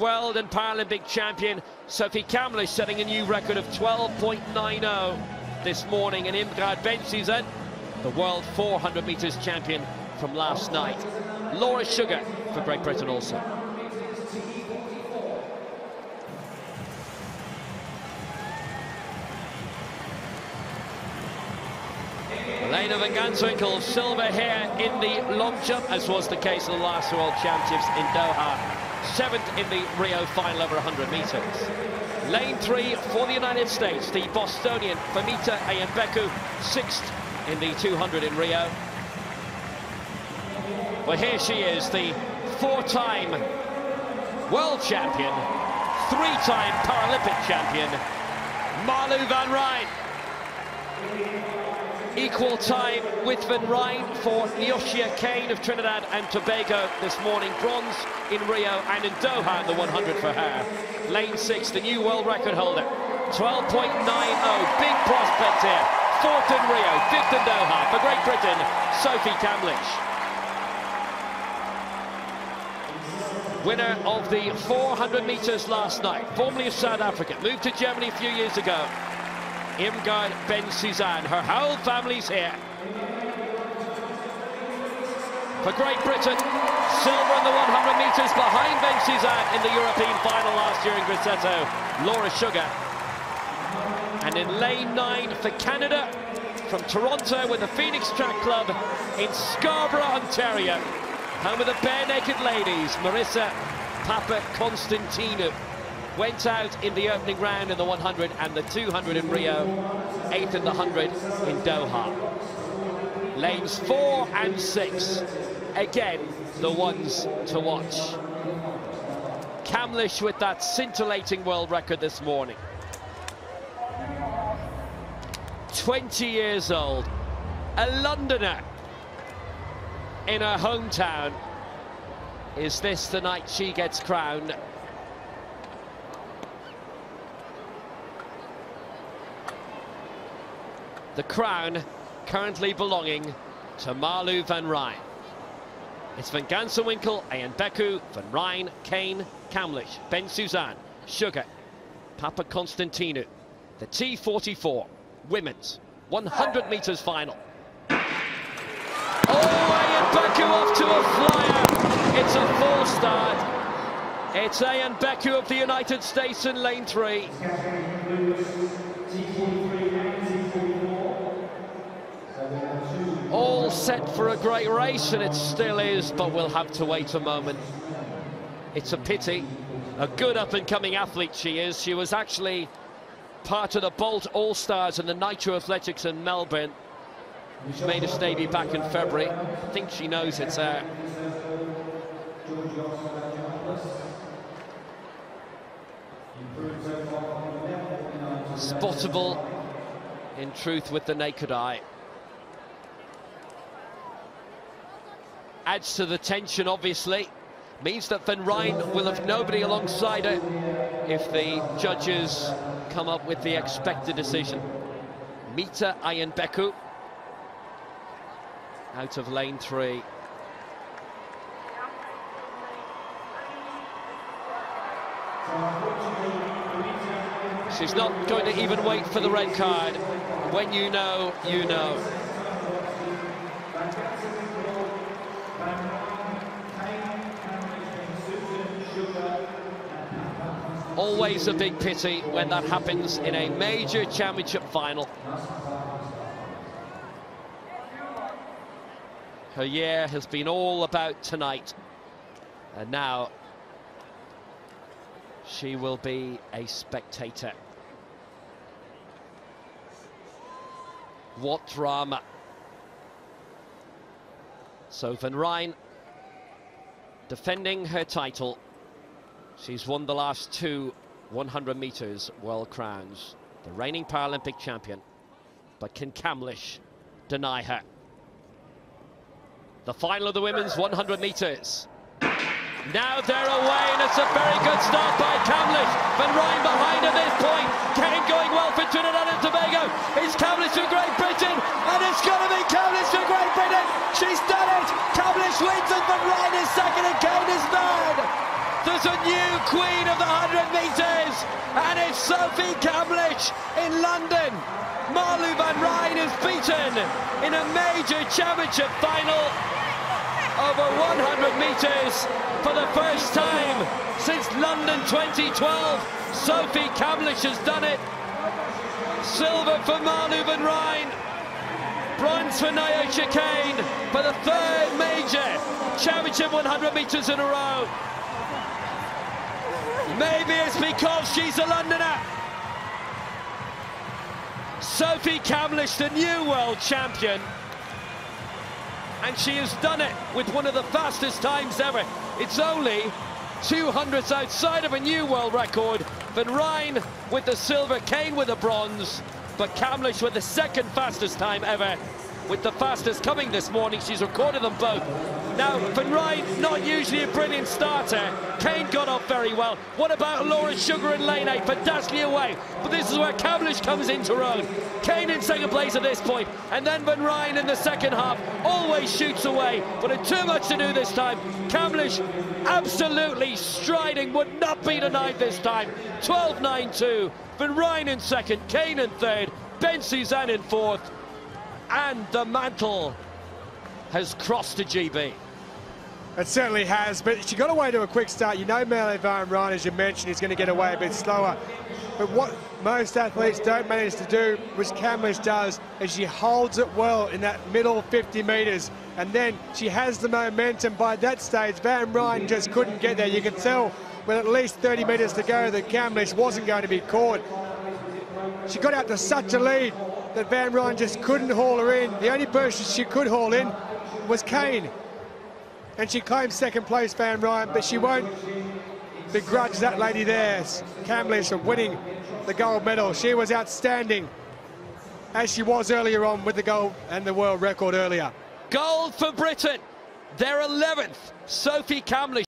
world and Paralympic champion Sophie Kamlish setting a new record of 12.90 this morning. And Irmgard Bensusan, the world 400 metres champion from last night. Laura Sugar for Great Britain also. Elena van Gansewinkel, silver here in the long jump, as was the case in the last World Championships in Doha. Seventh in the Rio final over 100 metres. Lane three for the United States, the Bostonian Femita Ayanbeku, sixth in the 200 in Rio. Well, here she is, the four-time world champion, three-time Paralympic champion, Marlou van Rhijn. Equal time with Van Rhijn for Nyoshia Cain of Trinidad and Tobago this morning. Bronze in Rio and in Doha, the 100 for her. Lane six, the new world record holder. 12.90, big prospect here. Fourth in Rio, fifth in Doha for Great Britain, Sophie Kamlish. winner of the 400 metres last night, formerly of South Africa, moved to Germany a few years ago. Irmgard Bensusan, her whole family's here. For Great Britain, silver in the 100 metres behind Bensusan in the European final last year in Grosseto, Laura Sugar. And in lane nine for Canada, from Toronto with the Phoenix Track Club in Scarborough, Ontario. Home of the Barenaked Ladies, Marissa Papa Constantinou went out in the opening round in the 100 and the 200 in Rio, eighth in the 100 in Doha. Lanes four and six, again, the ones to watch. Kamlish with that scintillating world record this morning. 20 years old, a Londoner in her hometown. Is this the night she gets crowned? The crown currently belonging to Marlou van Rhijn. It's Van Gansewinkel, Ayanbeku, Van Rhijn, Cain, Kamlish, Bensusan, Sugar, Papaconstantinou. The T44 women's 100 metres final. Oh, Beku off to a flyer. It's a full start. It's Ayanbeku of the United States in lane three. All set for a great race, and it still is, but we'll have to wait a moment. It's a pity. A good up-and-coming athlete she is. She was actually part of the Bolt All-Stars in the Nitro Athletics in Melbourne who's made a debut back in February. I think she knows it's her. Spottable, in truth, with the naked eye. Adds to the tension, obviously. Means that Van Rhijn will have nobody alongside her if the judges come up with the expected decision. Mita Ayanbeku out of lane three. She's not going to even wait for the red card. When you know, you know. Always a big pity when that happens in a major championship final. Her year has been all about tonight. And now she will be a spectator. What drama. So Van Rhijn defending her title. She's won the last two 100 metres world crowns. The reigning Paralympic champion. But can Kamlish deny her? The final of the women's 100 metres. Now they're away, and it's a very good start by Kamlish. Van Rhijn behind at this point. Cain going well for Trinidad and Tobago. It's Kamlish for Great Britain, and it's going to be Kamlish for Great Britain. She's done it. Kamlish wins, and Van Rhijn is second, and Cain is third. The There's a new queen of the 100 metres, and it's Sophie Kamlish in London. Marlou van Rhijn is beaten in a major championship final over 100 metres for the first time since London 2012. Sophie Kamlish has done it. Silver for Marlou van Rhijn. Bronze for Nyoshia Cain for the third major championship 100 metres in a row. Maybe it's because she's a Londoner. Sophie Kamlish, the new world champion. And she has done it with one of the fastest times ever. It's only 200s outside of a new world record. Van Rhijn with the silver, Cain with the bronze, but Kamlish with the second fastest time ever with the fastest coming this morning. She's recorded them both. Now, Van Rhijn, not usually a brilliant starter. Cain got off very well. What about Laura Sugar in lane 8? Fantastically away. But this is where Kamlish comes into own. Cain in second place at this point, and then Van Rhijn in the second half always shoots away, but had too much to do this time. Kamlish absolutely striding, would not be denied this time. 12-9-2. Van Rhijn in second, Cain in third, Bensusan in fourth and the mantle has crossed to GB. It certainly has, but she got away to a quick start. You know Marlou van Rhijn, as you mentioned, is going to get away a bit slower. But what most athletes don't manage to do, which Kamlish does, is she holds it well in that middle 50 metres. And then she has the momentum. By that stage, Van Rhijn just couldn't get there. You could tell with at least 30 metres to go that Kamlish wasn't going to be caught. She got out to such a lead that Van Rhijn just couldn't haul her in. The only person she could haul in was Cain. And she claimed second place, Van Rhijn, but she won't begrudge that lady there, Kamlish, for winning the gold medal. She was outstanding, as she was earlier on with the gold and the world record earlier. Gold for Britain, their 11th, Sophie Kamlish.